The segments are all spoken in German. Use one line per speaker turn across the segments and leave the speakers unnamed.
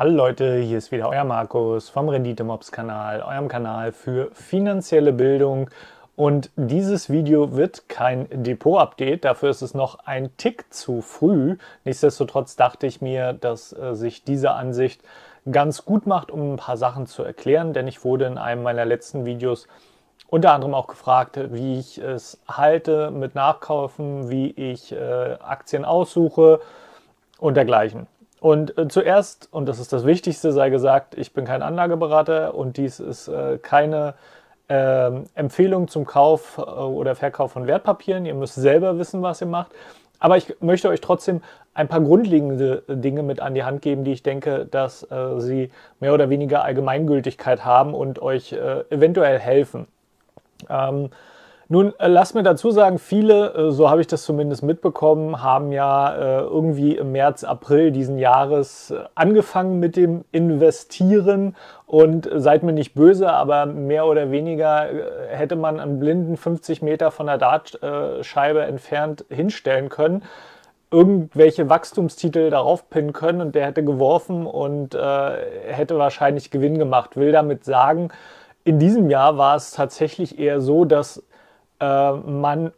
Hallo Leute, hier ist wieder euer Markus vom Rendite-Mobs-Kanal, eurem Kanal für finanzielle Bildung. Und dieses Video wird kein Depot-Update, dafür ist es noch ein Tick zu früh. Nichtsdestotrotz dachte ich mir, dass äh, sich diese Ansicht ganz gut macht, um ein paar Sachen zu erklären, denn ich wurde in einem meiner letzten Videos unter anderem auch gefragt, wie ich es halte mit Nachkaufen, wie ich äh, Aktien aussuche und dergleichen. Und äh, zuerst, und das ist das Wichtigste, sei gesagt, ich bin kein Anlageberater und dies ist äh, keine äh, Empfehlung zum Kauf äh, oder Verkauf von Wertpapieren. Ihr müsst selber wissen, was ihr macht. Aber ich möchte euch trotzdem ein paar grundlegende Dinge mit an die Hand geben, die ich denke, dass äh, sie mehr oder weniger Allgemeingültigkeit haben und euch äh, eventuell helfen. Ähm, nun, äh, lass mir dazu sagen, viele, äh, so habe ich das zumindest mitbekommen, haben ja äh, irgendwie im März, April diesen Jahres angefangen mit dem Investieren und seid mir nicht böse, aber mehr oder weniger hätte man einen blinden 50 Meter von der Dartscheibe entfernt hinstellen können irgendwelche Wachstumstitel darauf pinnen können und der hätte geworfen und äh, hätte wahrscheinlich Gewinn gemacht. Will damit sagen, in diesem Jahr war es tatsächlich eher so, dass äh, man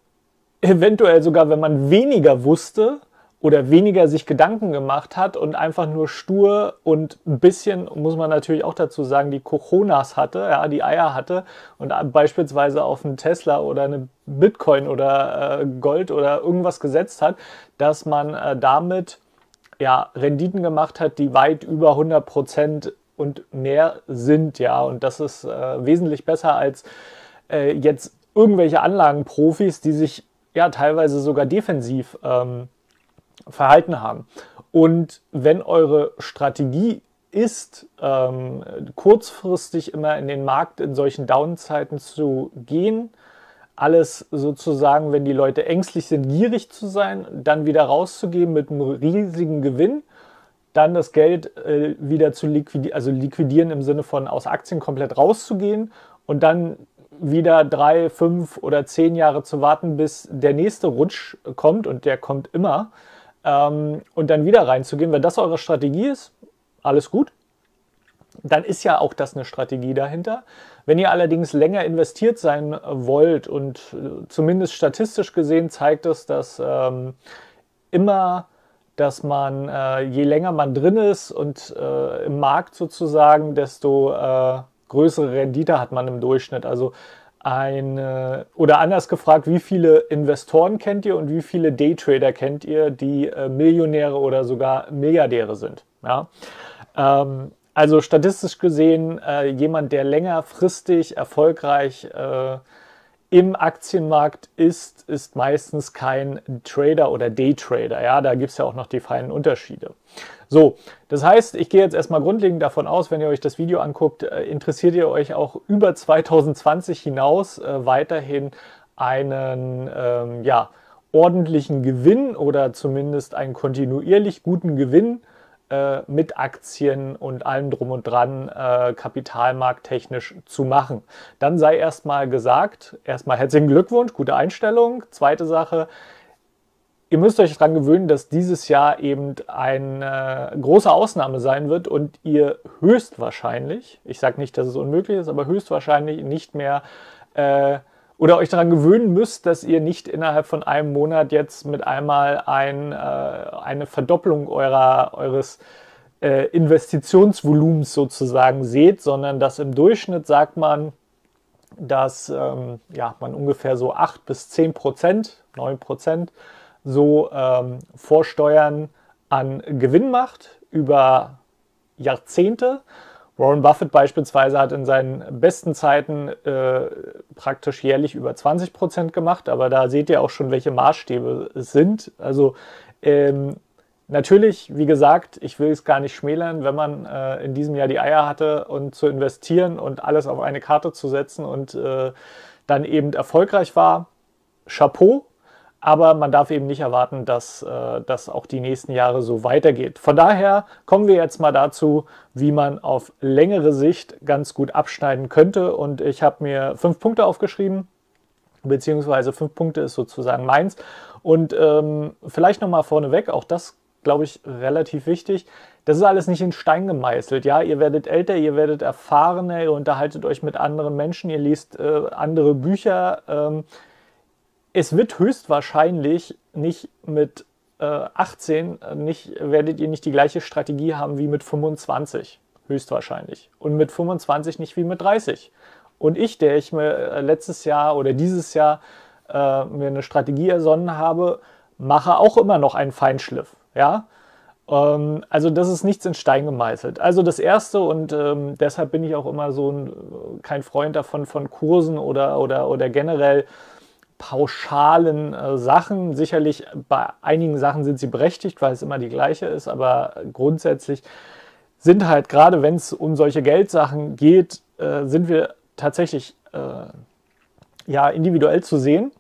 eventuell sogar, wenn man weniger wusste oder weniger sich Gedanken gemacht hat und einfach nur stur und ein bisschen, muss man natürlich auch dazu sagen, die Coronas hatte, ja, die Eier hatte und beispielsweise auf einen Tesla oder eine Bitcoin oder äh, Gold oder irgendwas gesetzt hat, dass man äh, damit ja, Renditen gemacht hat, die weit über 100 Prozent und mehr sind, ja, und das ist äh, wesentlich besser als äh, jetzt irgendwelche Anlagenprofis, die sich ja teilweise sogar defensiv ähm, verhalten haben. Und wenn eure Strategie ist, ähm, kurzfristig immer in den Markt in solchen Downzeiten zu gehen, alles sozusagen, wenn die Leute ängstlich sind, gierig zu sein, dann wieder rauszugeben mit einem riesigen Gewinn, dann das Geld äh, wieder zu liquidieren, also liquidieren im Sinne von aus Aktien komplett rauszugehen und dann wieder drei, fünf oder zehn Jahre zu warten, bis der nächste Rutsch kommt und der kommt immer ähm, und dann wieder reinzugehen. Wenn das eure Strategie ist, alles gut. Dann ist ja auch das eine Strategie dahinter. Wenn ihr allerdings länger investiert sein wollt und äh, zumindest statistisch gesehen zeigt es, dass ähm, immer dass man, äh, je länger man drin ist und äh, im Markt sozusagen, desto äh, größere Rendite hat man im Durchschnitt. Also eine, oder anders gefragt, wie viele Investoren kennt ihr und wie viele Daytrader kennt ihr, die äh, Millionäre oder sogar Milliardäre sind? Ja? Ähm, also statistisch gesehen, äh, jemand, der längerfristig erfolgreich äh, im Aktienmarkt ist, ist meistens kein Trader oder Daytrader. Ja, da gibt es ja auch noch die feinen Unterschiede. So, das heißt, ich gehe jetzt erstmal grundlegend davon aus, wenn ihr euch das Video anguckt, äh, interessiert ihr euch auch über 2020 hinaus äh, weiterhin einen ähm, ja, ordentlichen Gewinn oder zumindest einen kontinuierlich guten Gewinn äh, mit Aktien und allem drum und dran äh, kapitalmarkttechnisch zu machen. Dann sei erstmal gesagt, erstmal herzlichen Glückwunsch, gute Einstellung. Zweite Sache, ihr müsst euch daran gewöhnen, dass dieses Jahr eben eine große Ausnahme sein wird und ihr höchstwahrscheinlich, ich sage nicht, dass es unmöglich ist, aber höchstwahrscheinlich nicht mehr äh, oder euch daran gewöhnen müsst, dass ihr nicht innerhalb von einem Monat jetzt mit einmal ein, äh, eine Verdopplung eurer, eures äh, Investitionsvolumens sozusagen seht, sondern dass im Durchschnitt sagt man, dass ähm, ja, man ungefähr so 8 bis 10 Prozent, 9 Prozent so ähm, Vorsteuern an Gewinn macht über Jahrzehnte. Warren Buffett beispielsweise hat in seinen besten Zeiten äh, praktisch jährlich über 20 Prozent gemacht, aber da seht ihr auch schon, welche Maßstäbe es sind. Also ähm, natürlich, wie gesagt, ich will es gar nicht schmälern, wenn man äh, in diesem Jahr die Eier hatte und zu investieren und alles auf eine Karte zu setzen und äh, dann eben erfolgreich war. Chapeau, aber man darf eben nicht erwarten, dass äh, das auch die nächsten Jahre so weitergeht. Von daher kommen wir jetzt mal dazu, wie man auf längere Sicht ganz gut abschneiden könnte. Und ich habe mir fünf Punkte aufgeschrieben, beziehungsweise fünf Punkte ist sozusagen meins. Und ähm, vielleicht nochmal vorneweg, auch das glaube ich, relativ wichtig. Das ist alles nicht in Stein gemeißelt. Ja, ihr werdet älter, ihr werdet erfahrener, ihr unterhaltet euch mit anderen Menschen, ihr liest äh, andere Bücher. Ähm, es wird höchstwahrscheinlich nicht mit äh, 18, nicht, werdet ihr nicht die gleiche Strategie haben wie mit 25. Höchstwahrscheinlich. Und mit 25 nicht wie mit 30. Und ich, der ich mir äh, letztes Jahr oder dieses Jahr äh, mir eine Strategie ersonnen habe, mache auch immer noch einen Feinschliff. Ja, ähm, also das ist nichts in Stein gemeißelt. Also das Erste und ähm, deshalb bin ich auch immer so ein, kein Freund davon von Kursen oder, oder, oder generell pauschalen äh, Sachen. Sicherlich bei einigen Sachen sind sie berechtigt, weil es immer die gleiche ist, aber grundsätzlich sind halt gerade, wenn es um solche Geldsachen geht, äh, sind wir tatsächlich äh, ja individuell zu sehen.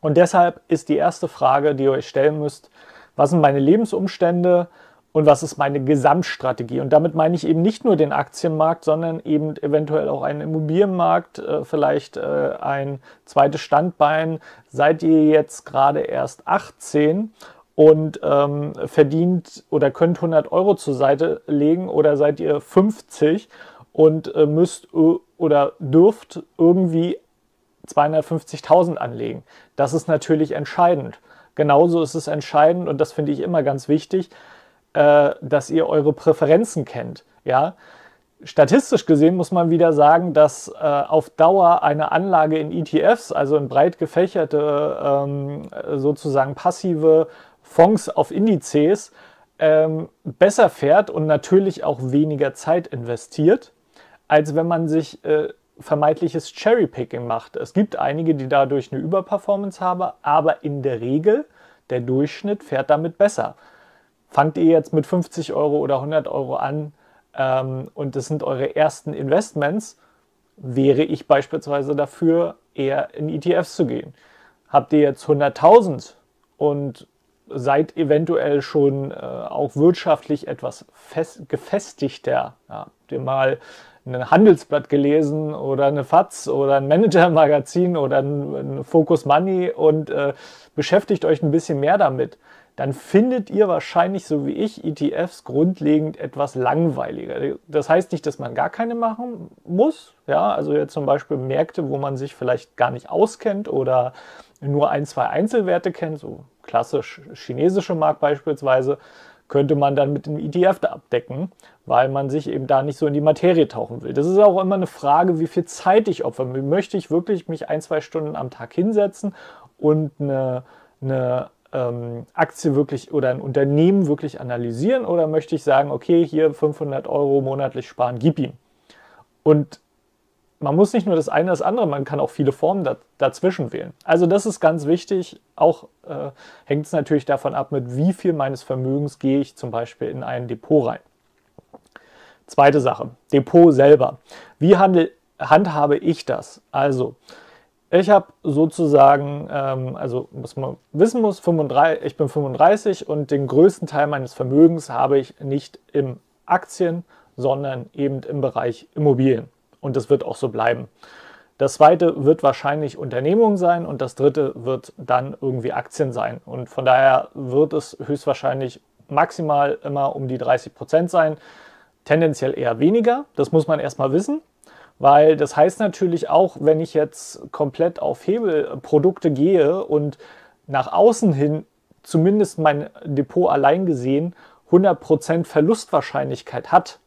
Und deshalb ist die erste Frage, die ihr euch stellen müsst, was sind meine Lebensumstände und was ist meine Gesamtstrategie. Und damit meine ich eben nicht nur den Aktienmarkt, sondern eben eventuell auch einen Immobilienmarkt, äh, vielleicht äh, ein zweites Standbein. Seid ihr jetzt gerade erst 18 und ähm, verdient oder könnt 100 Euro zur Seite legen oder seid ihr 50 und äh, müsst oder dürft irgendwie 250.000 anlegen. Das ist natürlich entscheidend. Genauso ist es entscheidend, und das finde ich immer ganz wichtig, äh, dass ihr eure Präferenzen kennt. Ja? Statistisch gesehen muss man wieder sagen, dass äh, auf Dauer eine Anlage in ETFs, also in breit gefächerte, ähm, sozusagen passive Fonds auf Indizes, ähm, besser fährt und natürlich auch weniger Zeit investiert, als wenn man sich äh, vermeintliches Cherrypicking macht. Es gibt einige, die dadurch eine Überperformance haben, aber in der Regel der Durchschnitt fährt damit besser. Fangt ihr jetzt mit 50 Euro oder 100 Euro an ähm, und das sind eure ersten Investments, wäre ich beispielsweise dafür, eher in ETFs zu gehen. Habt ihr jetzt 100.000 und seid eventuell schon äh, auch wirtschaftlich etwas fest, gefestigter, ja, habt ihr mal ein Handelsblatt gelesen oder eine FAZ oder ein Manager-Magazin oder ein, ein, Focus Money und äh, beschäftigt euch ein bisschen mehr damit, dann findet ihr wahrscheinlich, so wie ich, ETFs grundlegend etwas langweiliger. Das heißt nicht, dass man gar keine machen muss. Ja, also jetzt zum Beispiel Märkte, wo man sich vielleicht gar nicht auskennt oder nur ein, zwei Einzelwerte kennt, so klassisch chinesische Markt beispielsweise, könnte man dann mit dem ETF abdecken, weil man sich eben da nicht so in die Materie tauchen will. Das ist auch immer eine Frage, wie viel Zeit ich opfer. Möchte ich wirklich mich ein, zwei Stunden am Tag hinsetzen und eine, eine ähm, Aktie wirklich oder ein Unternehmen wirklich analysieren oder möchte ich sagen, okay, hier 500 Euro monatlich sparen, gib ihm. Und man muss nicht nur das eine, das andere, man kann auch viele Formen da, dazwischen wählen. Also das ist ganz wichtig. Auch äh, hängt es natürlich davon ab, mit wie viel meines Vermögens gehe ich zum Beispiel in ein Depot rein. Zweite Sache, Depot selber. Wie handel, handhabe ich das? Also, ich habe sozusagen, ähm, also was man wissen muss, 35, ich bin 35 und den größten Teil meines Vermögens habe ich nicht im Aktien, sondern eben im Bereich Immobilien. Und das wird auch so bleiben. Das zweite wird wahrscheinlich Unternehmung sein und das dritte wird dann irgendwie Aktien sein. Und von daher wird es höchstwahrscheinlich maximal immer um die 30 Prozent sein. Tendenziell eher weniger. Das muss man erstmal wissen. Weil das heißt natürlich auch, wenn ich jetzt komplett auf Hebelprodukte gehe und nach außen hin zumindest mein Depot allein gesehen 100% Verlustwahrscheinlichkeit hat,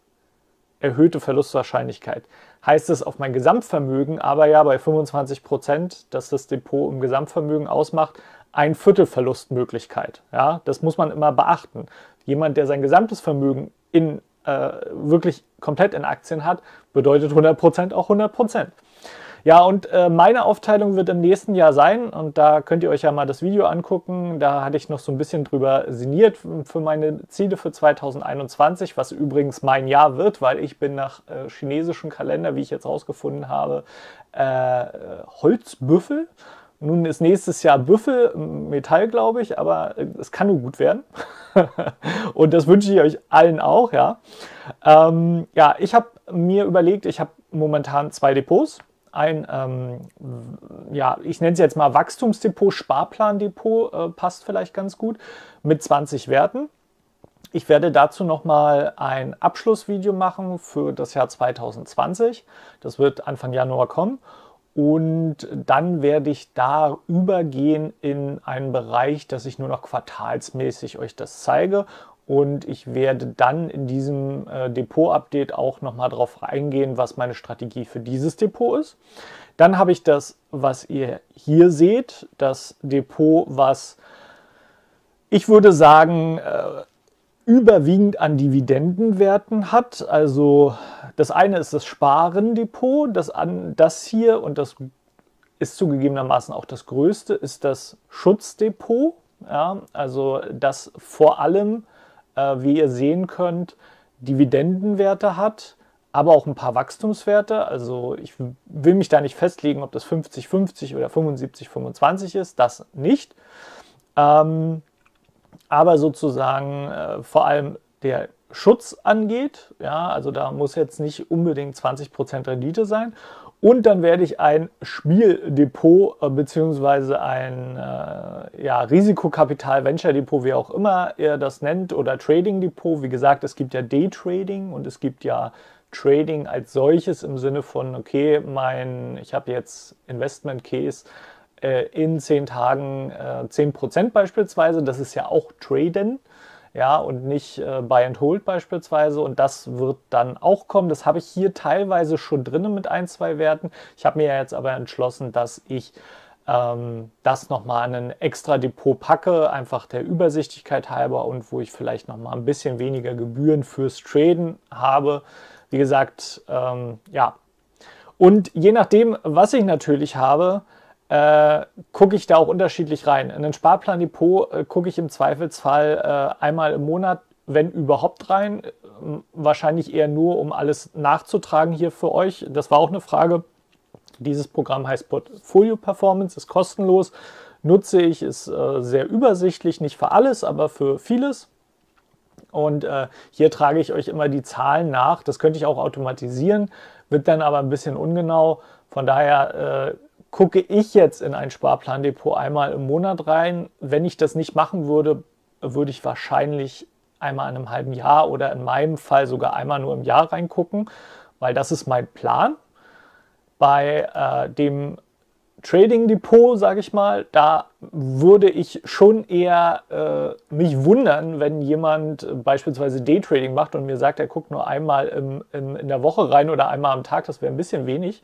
erhöhte Verlustwahrscheinlichkeit, heißt es auf mein Gesamtvermögen aber ja bei 25 Prozent, dass das Depot im Gesamtvermögen ausmacht, ein Viertel Verlustmöglichkeit. Ja, das muss man immer beachten. Jemand, der sein gesamtes Vermögen in, äh, wirklich komplett in Aktien hat, bedeutet 100 Prozent auch 100 Prozent. Ja, und äh, meine Aufteilung wird im nächsten Jahr sein, und da könnt ihr euch ja mal das Video angucken. Da hatte ich noch so ein bisschen drüber sinniert für meine Ziele für 2021, was übrigens mein Jahr wird, weil ich bin nach äh, chinesischem Kalender, wie ich jetzt rausgefunden habe, äh, Holzbüffel. Nun ist nächstes Jahr Büffel, Metall, glaube ich, aber äh, es kann nur gut werden. und das wünsche ich euch allen auch, ja. Ähm, ja, ich habe mir überlegt, ich habe momentan zwei Depots ein, ähm, ja, ich nenne es jetzt mal Wachstumsdepot, Sparplandepot, äh, passt vielleicht ganz gut, mit 20 Werten. Ich werde dazu nochmal ein Abschlussvideo machen für das Jahr 2020. Das wird Anfang Januar kommen. Und dann werde ich da übergehen in einen Bereich, dass ich nur noch quartalsmäßig euch das zeige. Und ich werde dann in diesem äh, Depot-Update auch nochmal darauf eingehen, was meine Strategie für dieses Depot ist. Dann habe ich das, was ihr hier seht, das Depot, was ich würde sagen, äh, überwiegend an Dividendenwerten hat. Also das eine ist das Sparendepot, das, an, das hier und das ist zugegebenermaßen auch das größte, ist das Schutzdepot. Ja, also das vor allem, äh, wie ihr sehen könnt, Dividendenwerte hat, aber auch ein paar Wachstumswerte. Also ich will mich da nicht festlegen, ob das 50-50 oder 75-25 ist, das nicht. Ähm, aber sozusagen äh, vor allem der Schutz angeht. Ja, also da muss jetzt nicht unbedingt 20% Rendite sein. Und dann werde ich ein Spieldepot äh, bzw. ein äh, ja, Risikokapital, Venture Depot, wie auch immer ihr das nennt, oder Trading Depot. Wie gesagt, es gibt ja Daytrading und es gibt ja Trading als solches im Sinne von, okay, mein, ich habe jetzt Investment Case äh, in zehn Tagen äh, 10% beispielsweise. Das ist ja auch Traden. Ja, und nicht äh, Buy and Hold beispielsweise. Und das wird dann auch kommen. Das habe ich hier teilweise schon drin mit ein, zwei Werten. Ich habe mir ja jetzt aber entschlossen, dass ich ähm, das nochmal an ein extra Depot packe, einfach der Übersichtlichkeit halber und wo ich vielleicht nochmal ein bisschen weniger Gebühren fürs Traden habe. Wie gesagt, ähm, ja. Und je nachdem, was ich natürlich habe, äh, gucke ich da auch unterschiedlich rein. In ein Sparplandepot äh, gucke ich im Zweifelsfall äh, einmal im Monat, wenn überhaupt rein. Äh, wahrscheinlich eher nur, um alles nachzutragen hier für euch. Das war auch eine Frage. Dieses Programm heißt Portfolio Performance, ist kostenlos. Nutze ich, ist äh, sehr übersichtlich, nicht für alles, aber für vieles. Und äh, hier trage ich euch immer die Zahlen nach. Das könnte ich auch automatisieren, wird dann aber ein bisschen ungenau. Von daher gucke ich jetzt in ein Sparplandepot einmal im Monat rein. Wenn ich das nicht machen würde, würde ich wahrscheinlich einmal in einem halben Jahr oder in meinem Fall sogar einmal nur im Jahr reingucken, weil das ist mein Plan. Bei äh, dem Trading Depot, sage ich mal, da würde ich schon eher äh, mich wundern, wenn jemand beispielsweise Daytrading macht und mir sagt, er guckt nur einmal im, im, in der Woche rein oder einmal am Tag, das wäre ein bisschen wenig.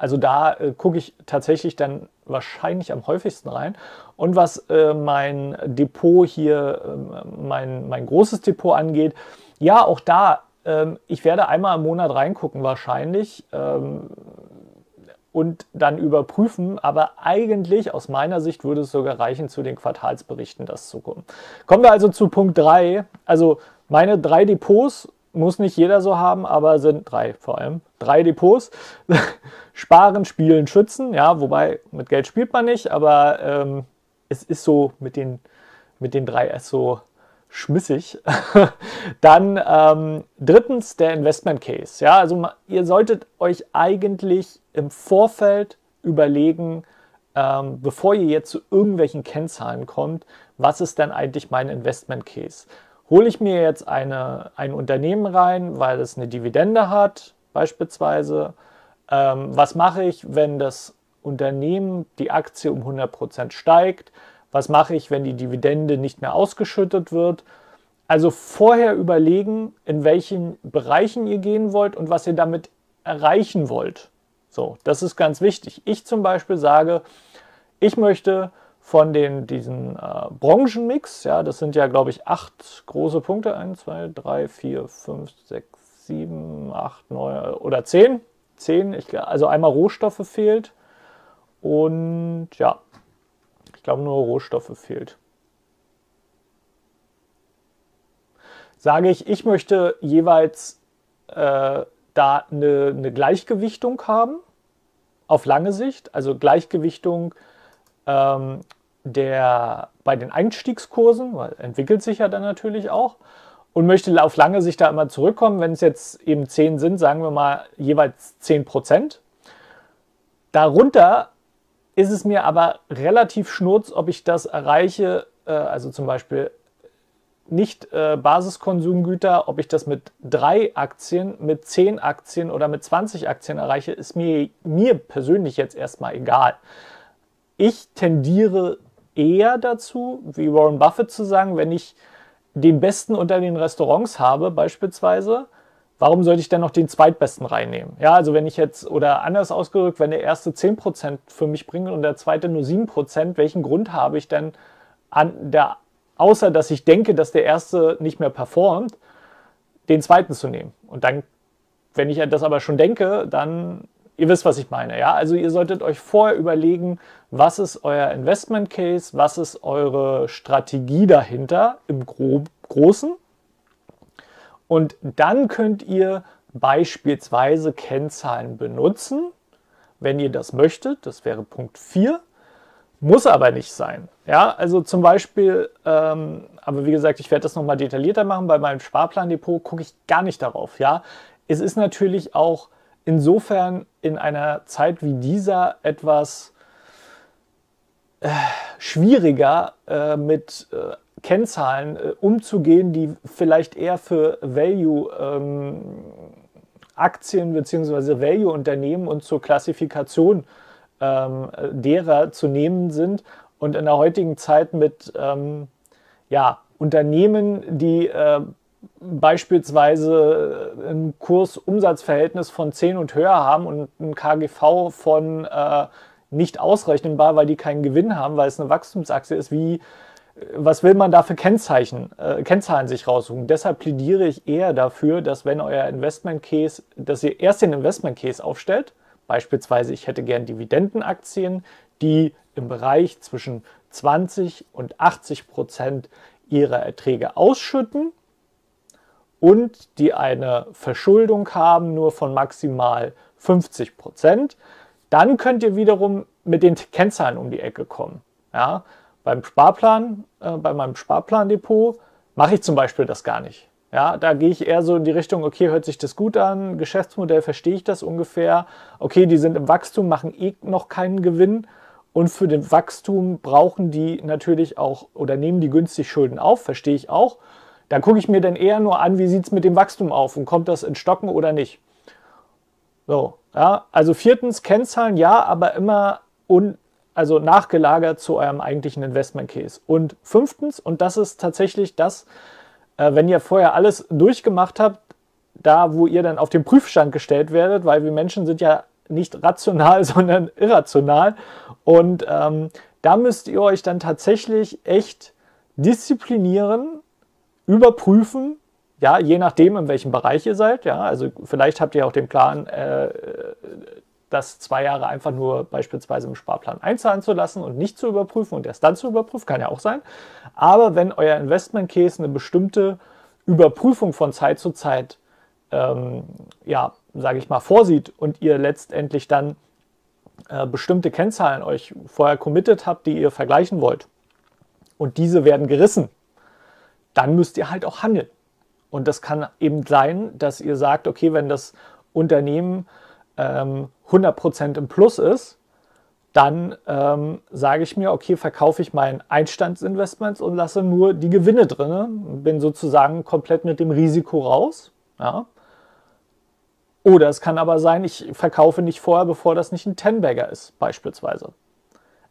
Also da äh, gucke ich tatsächlich dann wahrscheinlich am häufigsten rein. Und was äh, mein Depot hier, äh, mein, mein großes Depot angeht, ja, auch da, ähm, ich werde einmal im Monat reingucken wahrscheinlich ähm, und dann überprüfen. Aber eigentlich aus meiner Sicht würde es sogar reichen, zu den Quartalsberichten das zu kommen. Kommen wir also zu Punkt 3. Also meine drei Depots muss nicht jeder so haben, aber sind drei vor allem. Drei Depots. Sparen, Spielen, Schützen. Ja, wobei mit Geld spielt man nicht, aber ähm, es ist so mit den, mit den drei S so schmissig. Dann ähm, drittens der Investment Case. Ja, also ihr solltet euch eigentlich im Vorfeld überlegen, ähm, bevor ihr jetzt zu irgendwelchen Kennzahlen kommt, was ist denn eigentlich mein Investment Case? Hole ich mir jetzt eine, ein Unternehmen rein, weil es eine Dividende hat, beispielsweise? Ähm, was mache ich, wenn das Unternehmen, die Aktie um 100% steigt? Was mache ich, wenn die Dividende nicht mehr ausgeschüttet wird? Also vorher überlegen, in welchen Bereichen ihr gehen wollt und was ihr damit erreichen wollt. So, das ist ganz wichtig. Ich zum Beispiel sage, ich möchte von den, diesen äh, Branchenmix. Ja, das sind ja, glaube ich, acht große Punkte. 1, 2, 3, 4, 5, 6, 7, 8, 9 oder 10. 10. Ich, also einmal Rohstoffe fehlt. Und ja, ich glaube nur Rohstoffe fehlt. Sage ich, ich möchte jeweils äh, da eine, eine Gleichgewichtung haben auf lange Sicht, also Gleichgewichtung ähm, der, bei den Einstiegskursen, weil entwickelt sich ja dann natürlich auch, und möchte auf lange Sicht da immer zurückkommen. Wenn es jetzt eben 10 sind, sagen wir mal jeweils 10 Prozent. Darunter ist es mir aber relativ schnurz, ob ich das erreiche, äh, also zum Beispiel nicht äh, Basiskonsumgüter, ob ich das mit drei Aktien, mit zehn Aktien oder mit 20 Aktien erreiche, ist mir, mir persönlich jetzt erstmal egal. Ich tendiere eher dazu, wie Warren Buffett zu sagen, wenn ich den Besten unter den Restaurants habe, beispielsweise, warum sollte ich dann noch den Zweitbesten reinnehmen? Ja, also wenn ich jetzt, oder anders ausgedrückt, wenn der erste 10% für mich bringt und der zweite nur 7%, welchen Grund habe ich denn an der außer dass ich denke, dass der erste nicht mehr performt, den zweiten zu nehmen. Und dann, wenn ich das aber schon denke, dann, ihr wisst, was ich meine. Ja? Also ihr solltet euch vorher überlegen, was ist euer Investment Case, was ist eure Strategie dahinter im Gro Großen. Und dann könnt ihr beispielsweise Kennzahlen benutzen, wenn ihr das möchtet. Das wäre Punkt 4. Muss aber nicht sein. Ja, also zum Beispiel, ähm, aber wie gesagt, ich werde das nochmal detaillierter machen. Bei meinem Sparplandepot gucke ich gar nicht darauf. Ja, es ist natürlich auch insofern in einer Zeit wie dieser etwas äh, schwieriger äh, mit äh, Kennzahlen äh, umzugehen, die vielleicht eher für Value ähm, Aktien bzw. Value Unternehmen und zur Klassifikation ähm, derer zu nehmen sind. Und in der heutigen Zeit mit ähm, ja, Unternehmen, die äh, beispielsweise ein Kursumsatzverhältnis von 10 und höher haben und ein KGV von äh, nicht ausrechenbar, weil die keinen Gewinn haben, weil es eine Wachstumsachse ist, wie was will man da für Kennzeichen, äh, Kennzahlen sich raussuchen? Deshalb plädiere ich eher dafür, dass wenn euer Investment Case, dass ihr erst den Investment Case aufstellt, Beispielsweise, ich hätte gern Dividendenaktien, die im Bereich zwischen 20 und 80 Prozent ihrer Erträge ausschütten und die eine Verschuldung haben nur von maximal 50 Prozent. Dann könnt ihr wiederum mit den Kennzahlen um die Ecke kommen. Ja, beim Sparplan, äh, bei meinem Sparplandepot mache ich zum Beispiel das gar nicht. Ja, da gehe ich eher so in die Richtung, okay, hört sich das gut an, Geschäftsmodell verstehe ich das ungefähr. Okay, die sind im Wachstum, machen eh noch keinen Gewinn. Und für den Wachstum brauchen die natürlich auch oder nehmen die günstig Schulden auf, verstehe ich auch. Da gucke ich mir dann eher nur an, wie sieht es mit dem Wachstum auf und kommt das in Stocken oder nicht. So, ja, also viertens, Kennzahlen ja, aber immer un, also nachgelagert zu eurem eigentlichen Investment Case. Und fünftens, und das ist tatsächlich das, äh, wenn ihr vorher alles durchgemacht habt, da wo ihr dann auf den Prüfstand gestellt werdet, weil wir Menschen sind ja nicht rational, sondern irrational. Und ähm, da müsst ihr euch dann tatsächlich echt disziplinieren, überprüfen, ja, je nachdem, in welchem Bereich ihr seid. Ja, also vielleicht habt ihr auch den Plan, äh, das zwei Jahre einfach nur beispielsweise im Sparplan einzahlen zu lassen und nicht zu überprüfen und erst dann zu überprüfen, kann ja auch sein. Aber wenn euer Investment Case eine bestimmte Überprüfung von Zeit zu Zeit, ähm, ja, sage ich mal, vorsieht und ihr letztendlich dann äh, bestimmte Kennzahlen euch vorher committed habt, die ihr vergleichen wollt und diese werden gerissen, dann müsst ihr halt auch handeln. Und das kann eben sein, dass ihr sagt, okay, wenn das Unternehmen ähm, 100% im Plus ist, dann ähm, sage ich mir, okay, verkaufe ich mein Einstandsinvestments und lasse nur die Gewinne drin, bin sozusagen komplett mit dem Risiko raus. Ja. Oder es kann aber sein, ich verkaufe nicht vorher, bevor das nicht ein Ten-Bagger ist, beispielsweise.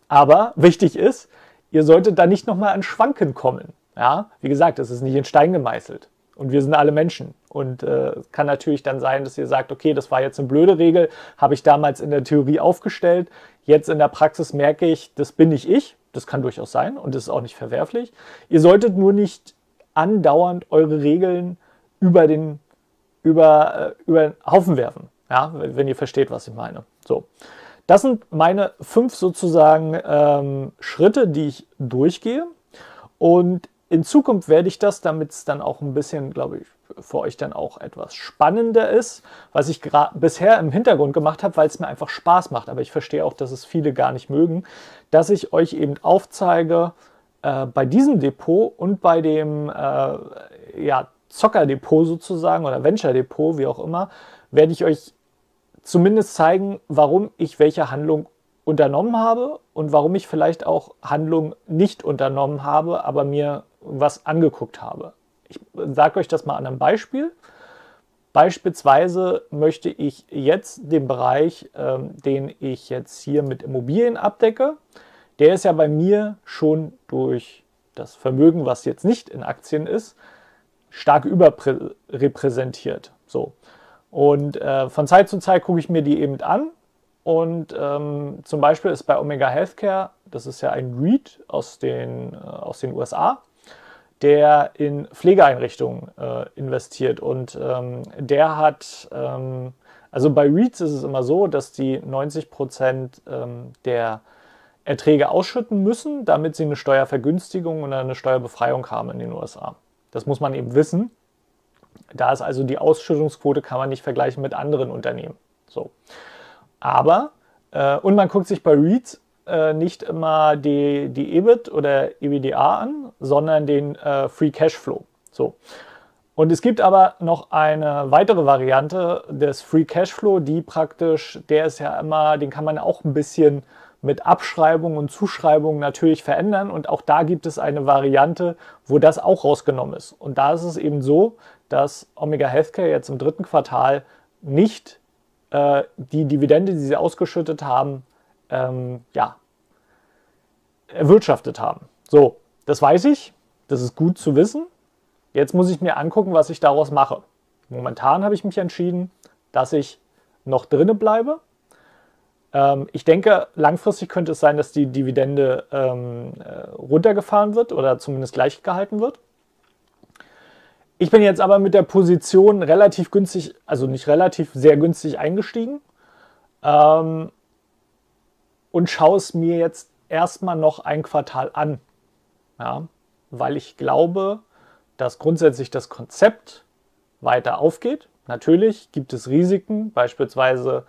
Aber wichtig ist, ihr solltet da nicht nochmal an Schwanken kommen. Ja. Wie gesagt, es ist nicht in Stein gemeißelt. Und wir sind alle Menschen. Und äh, kann natürlich dann sein, dass ihr sagt, okay, das war jetzt eine blöde Regel, habe ich damals in der Theorie aufgestellt. Jetzt in der Praxis merke ich, das bin nicht ich. Das kann durchaus sein und das ist auch nicht verwerflich. Ihr solltet nur nicht andauernd eure Regeln über den über, äh, über den Haufen werfen. Ja, wenn ihr versteht, was ich meine. So. Das sind meine fünf sozusagen ähm, Schritte, die ich durchgehe. Und in Zukunft werde ich das, damit es dann auch ein bisschen, glaube ich, für euch dann auch etwas spannender ist, was ich bisher im Hintergrund gemacht habe, weil es mir einfach Spaß macht. Aber ich verstehe auch, dass es viele gar nicht mögen, dass ich euch eben aufzeige, äh, bei diesem Depot und bei dem äh, ja, Zockerdepot sozusagen oder Venture Depot, wie auch immer, werde ich euch zumindest zeigen, warum ich welche Handlung unternommen habe und warum ich vielleicht auch Handlungen nicht unternommen habe, aber mir was angeguckt habe. Ich sage euch das mal an einem Beispiel. Beispielsweise möchte ich jetzt den Bereich, ähm, den ich jetzt hier mit Immobilien abdecke, der ist ja bei mir schon durch das Vermögen, was jetzt nicht in Aktien ist, stark überrepräsentiert. So. Und äh, von Zeit zu Zeit gucke ich mir die eben an. Und ähm, zum Beispiel ist bei Omega Healthcare, das ist ja ein REIT aus den, äh, aus den USA, der in Pflegeeinrichtungen äh, investiert. Und ähm, der hat, ähm, also bei REITs ist es immer so, dass die 90 Prozent ähm, der Erträge ausschütten müssen, damit sie eine Steuervergünstigung oder eine Steuerbefreiung haben in den USA. Das muss man eben wissen. Da ist also die Ausschüttungsquote, kann man nicht vergleichen mit anderen Unternehmen. So. Aber, äh, und man guckt sich bei REITs äh, nicht immer die, die EBIT oder EBITDA an, sondern den äh, Free Cashflow. So. Und es gibt aber noch eine weitere Variante des Free Cashflow, die praktisch, der ist ja immer, den kann man auch ein bisschen mit Abschreibung und Zuschreibung natürlich verändern. Und auch da gibt es eine Variante, wo das auch rausgenommen ist. Und da ist es eben so, dass Omega Healthcare jetzt im dritten Quartal nicht äh, die Dividende, die sie ausgeschüttet haben, ähm, ja, erwirtschaftet haben. So, das weiß ich, das ist gut zu wissen. Jetzt muss ich mir angucken, was ich daraus mache. Momentan habe ich mich entschieden, dass ich noch drinne bleibe. Ähm, ich denke, langfristig könnte es sein, dass die Dividende ähm, äh, runtergefahren wird oder zumindest gleich gehalten wird. Ich bin jetzt aber mit der Position relativ günstig, also nicht relativ, sehr günstig eingestiegen ähm, und schaue es mir jetzt erstmal noch ein Quartal an, ja, weil ich glaube, dass grundsätzlich das Konzept weiter aufgeht. Natürlich gibt es Risiken, beispielsweise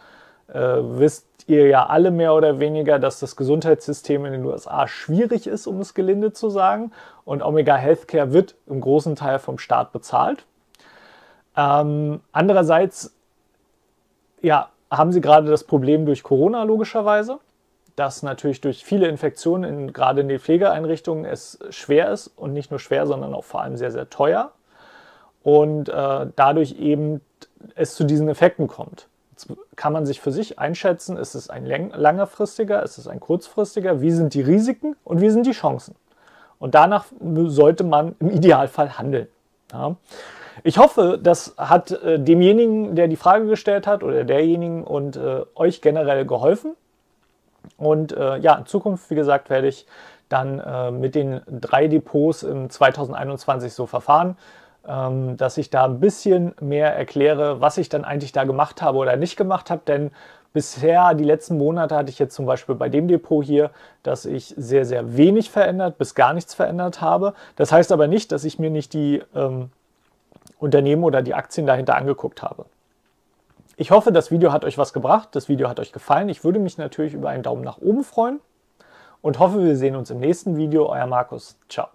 äh, wisst ihr ja alle mehr oder weniger, dass das Gesundheitssystem in den USA schwierig ist, um es gelinde zu sagen. Und Omega Healthcare wird im großen Teil vom Staat bezahlt. Ähm, andererseits ja, haben sie gerade das Problem durch Corona logischerweise, dass natürlich durch viele Infektionen, in, gerade in den Pflegeeinrichtungen, es schwer ist und nicht nur schwer, sondern auch vor allem sehr, sehr teuer. Und äh, dadurch eben es zu diesen Effekten kommt kann man sich für sich einschätzen, ist es ein langfristiger, ist es ein kurzfristiger, wie sind die Risiken und wie sind die Chancen. Und danach sollte man im Idealfall handeln. Ja. Ich hoffe, das hat äh, demjenigen, der die Frage gestellt hat oder derjenigen und äh, euch generell geholfen. Und äh, ja, in Zukunft, wie gesagt, werde ich dann äh, mit den drei Depots im 2021 so verfahren. Ähm, dass ich da ein bisschen mehr erkläre, was ich dann eigentlich da gemacht habe oder nicht gemacht habe. Denn bisher, die letzten Monate, hatte ich jetzt zum Beispiel bei dem Depot hier, dass ich sehr, sehr wenig verändert bis gar nichts verändert habe. Das heißt aber nicht, dass ich mir nicht die ähm, Unternehmen oder die Aktien dahinter angeguckt habe. Ich hoffe, das Video hat euch was gebracht. Das Video hat euch gefallen. Ich würde mich natürlich über einen Daumen nach oben freuen und hoffe, wir sehen uns im nächsten Video. Euer Markus. Ciao.